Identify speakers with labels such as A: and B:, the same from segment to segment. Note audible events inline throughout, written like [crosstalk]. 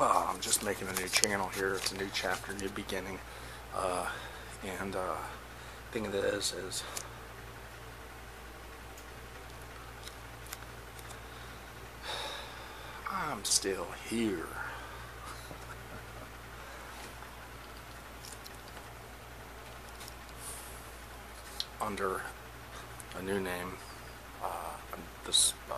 A: Uh, I'm just making a new channel here. It's a new chapter, new beginning. Uh, and uh, thing of it is, is I'm still here. [laughs] Under a new name. Uh, this uh,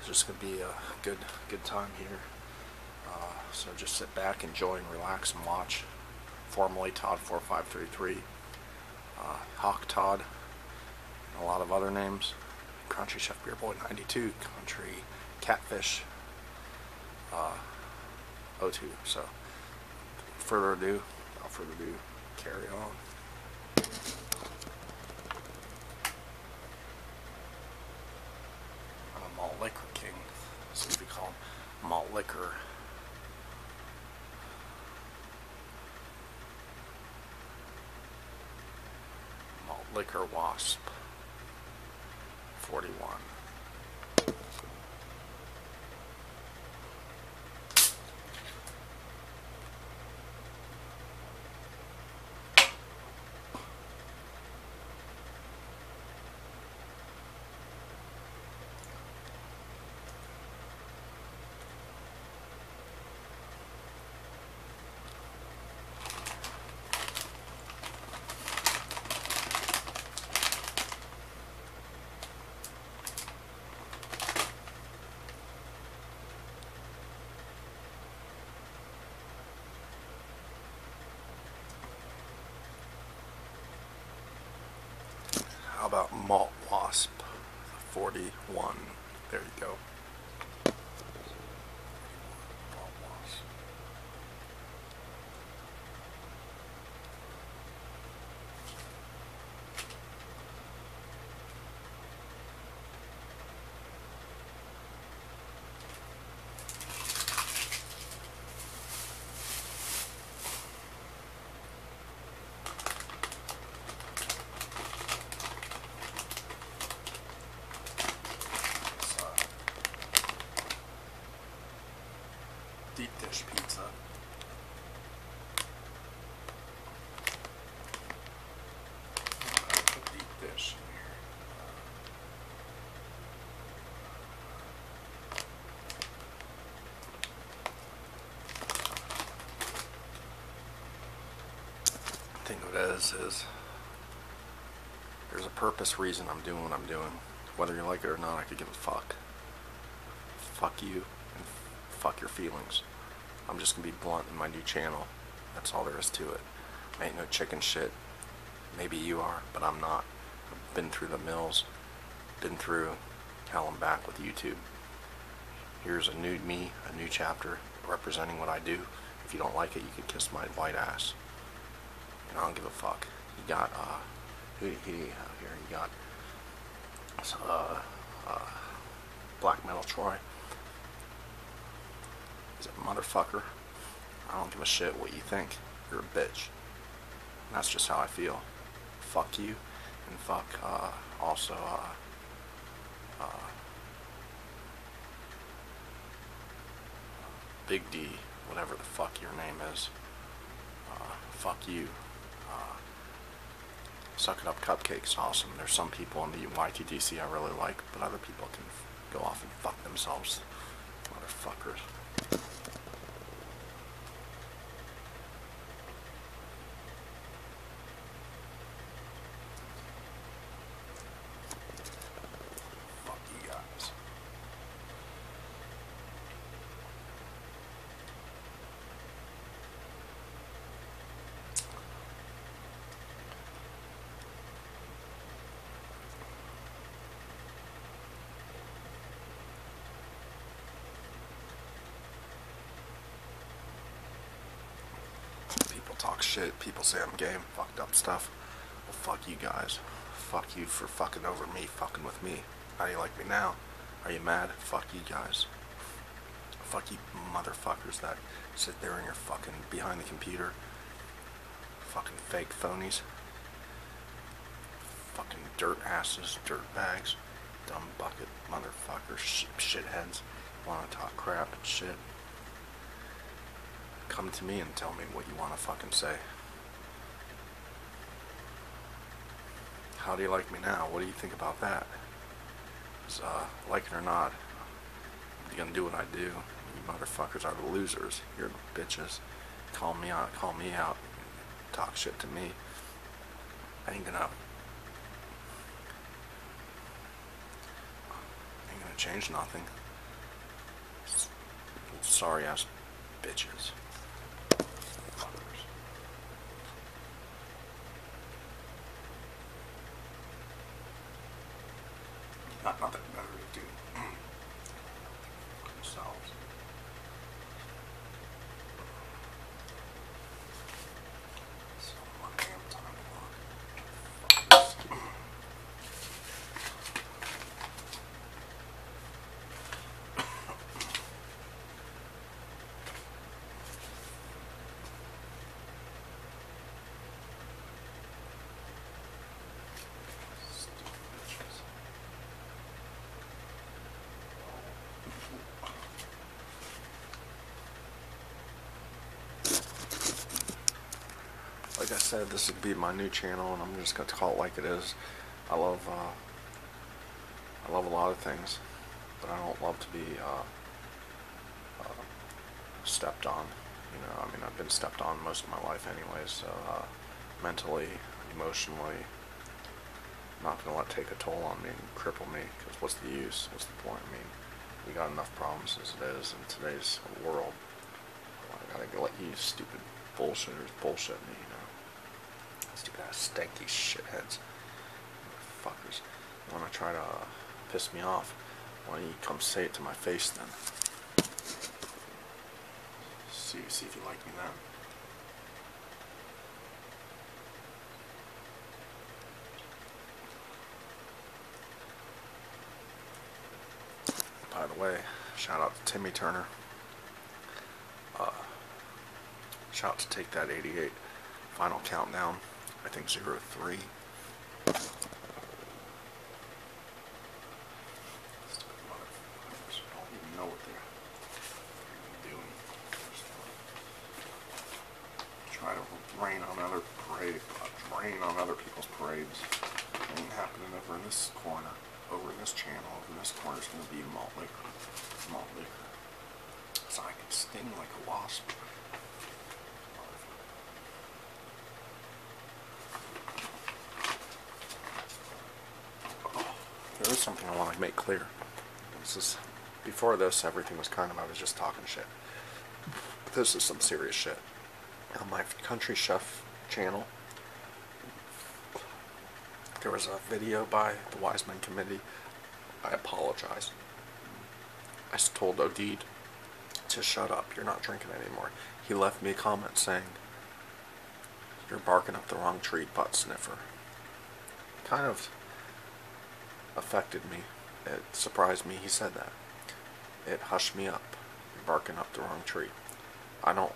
A: is just gonna be a good good time here. So just sit back, enjoy, and relax and watch. Formerly Todd four five three three, uh, Hawk Todd, and a lot of other names. Country Chef Beer Boy ninety two, Country Catfish. Uh, 02. So, further ado, without further ado, carry on. Malt liquor king. So we call malt liquor. Malt liquor wasp. 41. How about Malt Wasp 41? There you go. Malt Wasp. It's, uh, deep dish pizza. Put deep dish in here. It is, there's a purpose reason I'm doing what I'm doing. Whether you like it or not, I could give a fuck. Fuck you and fuck your feelings. I'm just gonna be blunt in my new channel. That's all there is to it. Ain't no chicken shit. Maybe you are, but I'm not. I've been through the mills, been through hell and back with YouTube. Here's a new me, a new chapter representing what I do. If you don't like it, you can kiss my white ass. And I don't give a fuck. You got, uh, who do you have here? You got, uh, uh, Black Metal Troy. He's a motherfucker. I don't give a shit what you think. You're a bitch. And that's just how I feel. Fuck you, and fuck, uh, also, uh, uh, Big D, whatever the fuck your name is. Uh, fuck you. Uh, Suck It Up Cupcake's awesome. There's some people in the YTDC I really like, but other people can go off and fuck themselves. Motherfuckers. Fuck you guys. People talk shit. People say I'm gay fucked up stuff. Well, fuck you guys. Fuck you for fucking over me, fucking with me. How do you like me now? Are you mad? Fuck you guys. Fuck you motherfuckers that sit there and you're fucking behind the computer. Fucking fake phonies. Fucking dirt asses, dirt bags, dumb bucket motherfuckers, sh- shitheads. Wanna talk crap and shit. Come to me and tell me what you want to fucking say. How do you like me now? What do you think about that? Is, uh, like it or not, you're gonna do what I do. You motherfuckers are the losers. You're the bitches. Call me out, call me out, talk shit to me. I ain't gonna I ain't gonna change nothing. Sorry ass bitches. Fuckers. Not nothing better to do. Themselves. So one damn time clock. Fuckers. Stupid bitches. Like I said, this would be my new channel, and I'm just going to call it like it is. I love, uh, I love a lot of things, but I don't love to be uh, uh, stepped on. You know, I mean, I've been stepped on most of my life anyway, so uh, mentally, emotionally, not going to let it take a toll on me and cripple me, because what's the use? What's the point? I mean, we got enough problems as it is in today's world. I gotta let you stupid bullshitters bullshit me, you know. Stupid ass stanky shitheads. Fuckers. You wanna try to piss me off? Why don't you come say it to my face then? See, see if you like me then. By the way, shout out to Timmy Turner. Uh, shout out to Take That 88. Final countdown. I think 0 3. Stupid don't even know what they're doing. Try to rain on other parade, rain on other people's parades. Ain't happening over in this corner, over in this channel, over in this corner is gonna be malt liquor, malt liquor. So I can sting like a wasp. There is something I want to make clear. This is before this, everything was kind of I was just talking shit. But this is some serious shit. On my country chef channel, there was a video by the Wise Men Committee. I apologize. I told Odid to shut up. You're not drinking anymore. He left me a comment saying, "You're barking up the wrong tree, butt sniffer." Kind of affected me. It surprised me he said that. It hushed me up. Barking up the wrong tree. I don't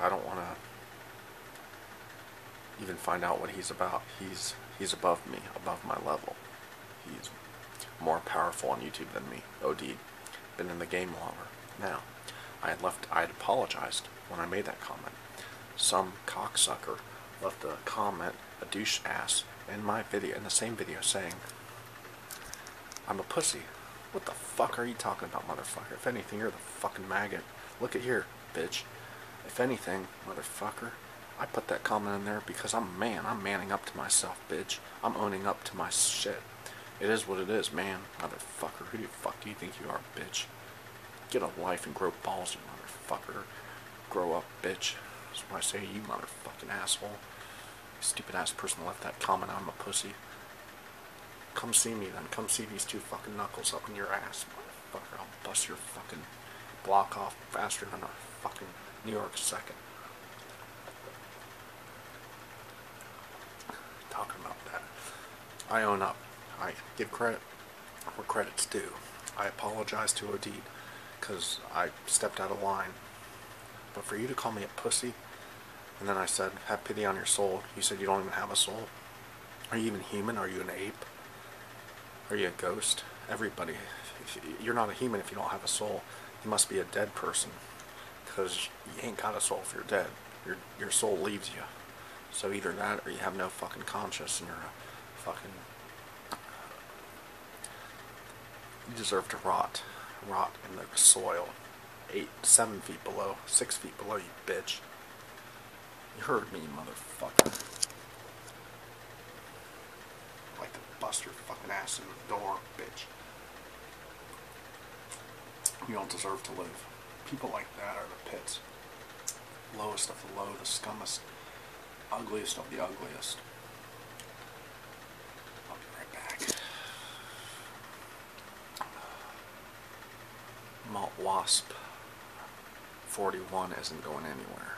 A: I don't want to even find out what he's about. He's he's above me, above my level. He's more powerful on YouTube than me. OD been in the game longer. Now, I had left I had apologized when I made that comment. Some cocksucker left a comment, a douche ass, in my video in the same video saying I'm a pussy. What the fuck are you talking about, motherfucker? If anything, you're the fucking maggot. Look at here, bitch. If anything, motherfucker, I put that comment in there because I'm a man. I'm manning up to myself, bitch. I'm owning up to my shit. It is what it is, man. Motherfucker, who the fuck do you think you are, bitch? Get a life and grow balls, you motherfucker. Grow up, bitch. That's what I say you, motherfucking asshole. You stupid ass person left that comment, I'm a pussy. Come see me then. Come see these two fucking knuckles up in your ass, motherfucker. I'll bust your fucking block off faster than a fucking New York second. Talking about that. I own up. I give credit where credit's due. I apologize to Odid because I stepped out of line. But for you to call me a pussy, and then I said, have pity on your soul. You said you don't even have a soul. Are you even human? Are you an ape? Are you a ghost? Everybody. You're not a human if you don't have a soul. You must be a dead person. Because you ain't got a soul if you're dead. Your, your soul leaves you. So either that or you have no fucking conscience and you're a fucking. You deserve to rot. Rot in the soil. Eight, seven feet below, six feet below, you bitch. You heard me, motherfucker. Like to bust your fucking ass in the door, bitch. You don't deserve to live. People like that are the pits. Lowest of the low, the scummest, ugliest of the ugliest. I'll be right back. Malt Wasp 41 isn't going anywhere.